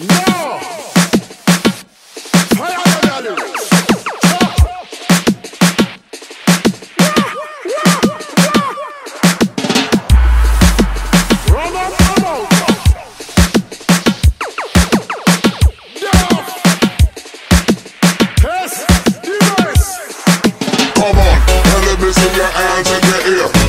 Come on, let me see your hands in your ear.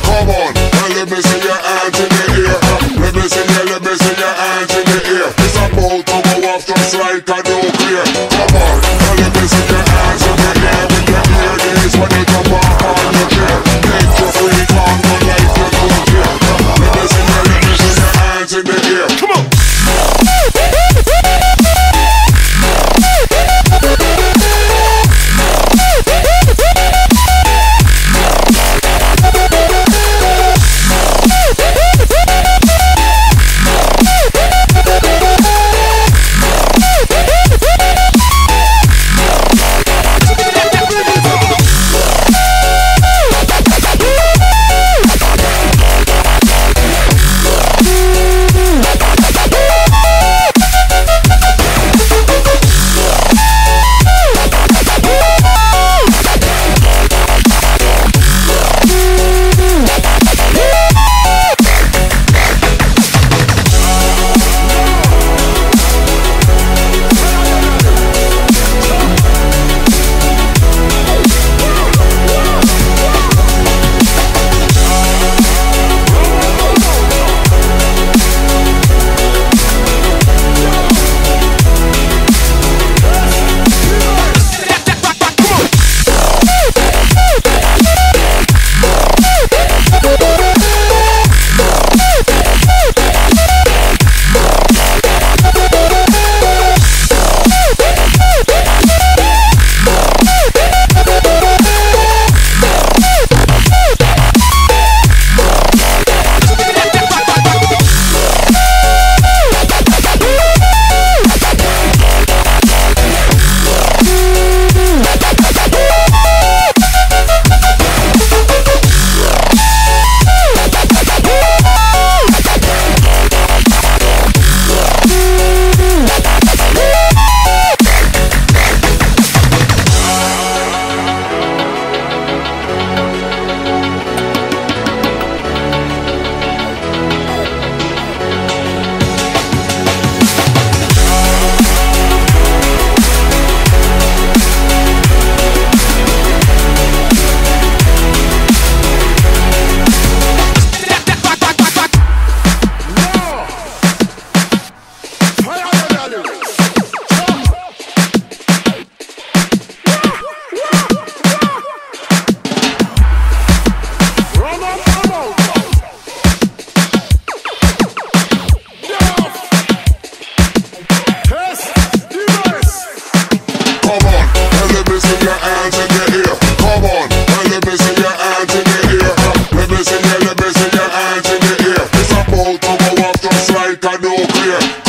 make I know clear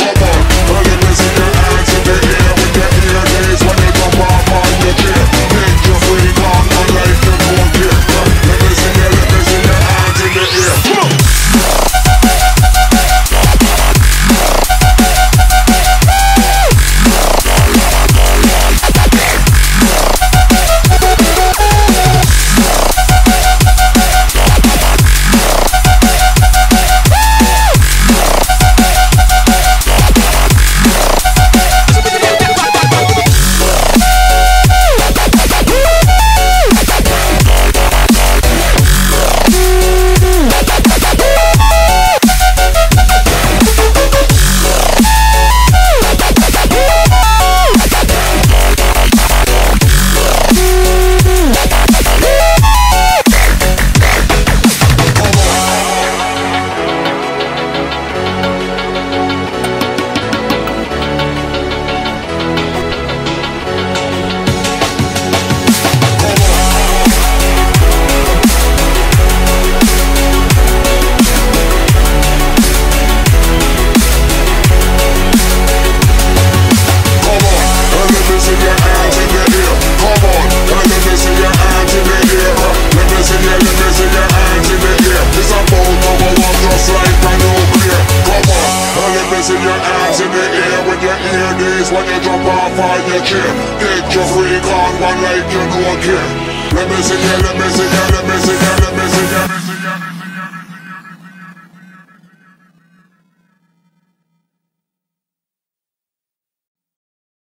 in your hands in the air with your ear knees when you jump off on your chair. Take your free card, one like you don't care. Let me see ya, let me see ya, let me see ya.